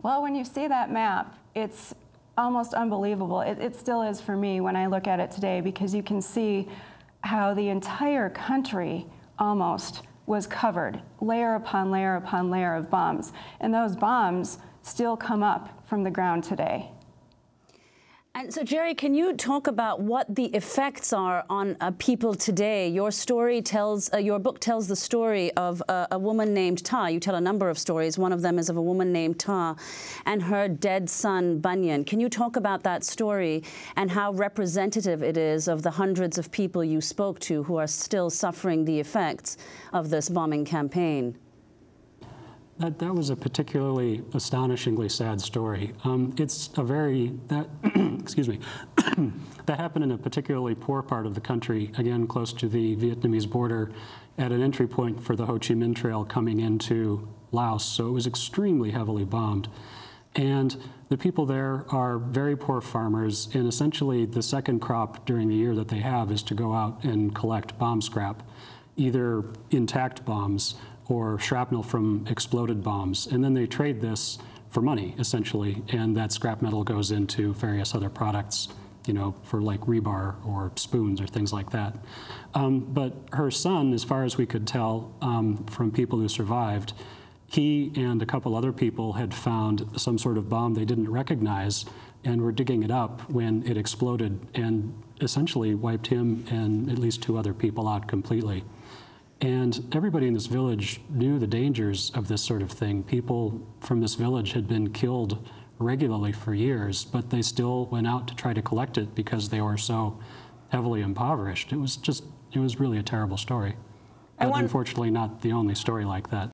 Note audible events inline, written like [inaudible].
Well, when you see that map, it's almost unbelievable. It, it, still is for me when I look at it today because you can see how the entire country almost was covered, layer upon layer upon layer of bombs. And those bombs still come up from the ground today. And so, Jerry, can you talk about what the effects are on uh, people today? Your story tells, uh, your book tells the story of uh, a woman named Ta. You tell a number of stories. One of them is of a woman named Ta and her dead son, Bunyan. Can you talk about that story and how representative it is of the hundreds of people you spoke to who are still suffering the effects of this bombing campaign? That, that was a particularly astonishingly sad story. Um, it's a very, that, [clears throat] excuse me, [coughs] that happened in a particularly poor part of the country, again, close to the Vietnamese border, at an entry point for the Ho Chi Minh Trail coming into Laos. So it was extremely heavily bombed. And the people there are very poor farmers, and essentially the second crop during the year that they have is to go out and collect bomb scrap, either intact bombs or shrapnel from exploded bombs. And then they trade this for money, essentially, and that scrap metal goes into various other products, you know, for like rebar or spoons or things like that. Um, but her son, as far as we could tell um, from people who survived, he and a couple other people had found some sort of bomb they didn't recognize and were digging it up when it exploded and essentially wiped him and at least two other people out completely. And everybody in this village knew the dangers of this sort of thing. People from this village had been killed regularly for years, but they still went out to try to collect it because they were so heavily impoverished. It was just, it was really a terrible story. But unfortunately, not the only story like that.